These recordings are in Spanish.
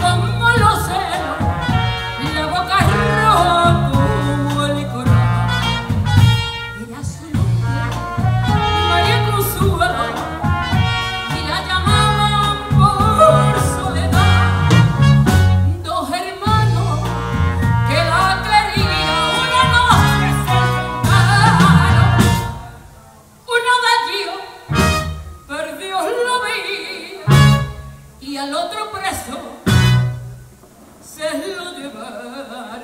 como lo sé otro preso se lo llevaron.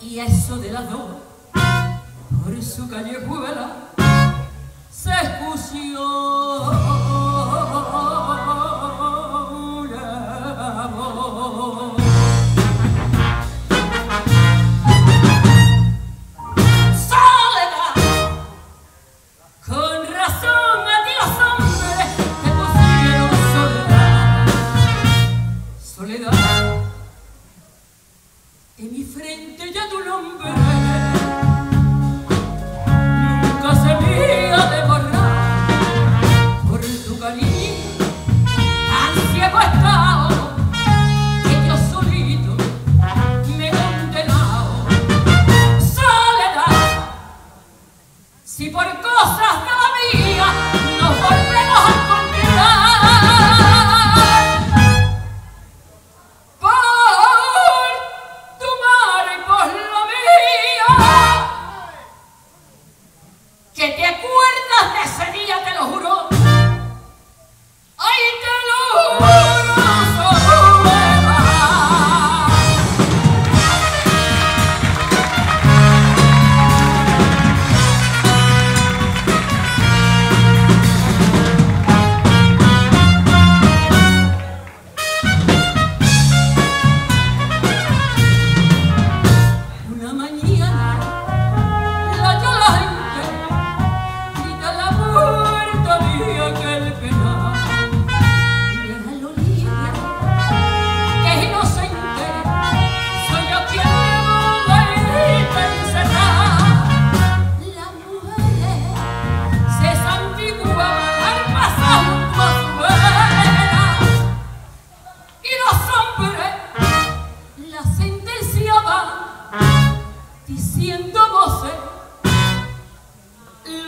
Y eso de la dos, por su callejuela, se escuchó.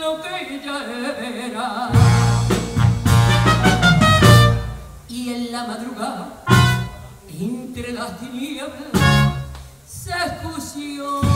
lo que ella era. Y en la madrugada, entre las tinieblas, se escuchó.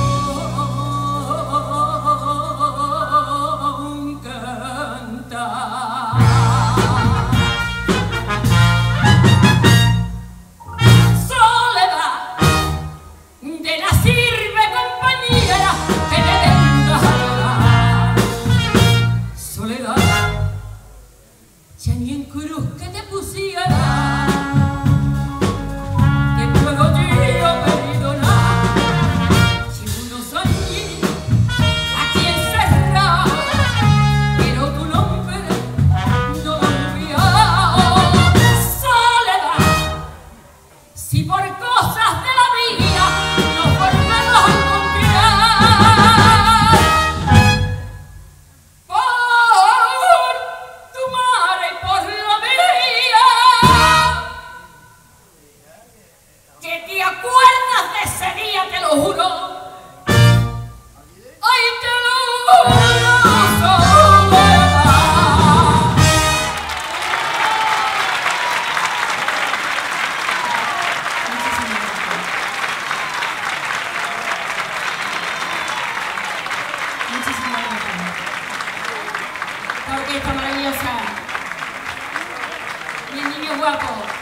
esta maravillosa. Bienvenido guapo.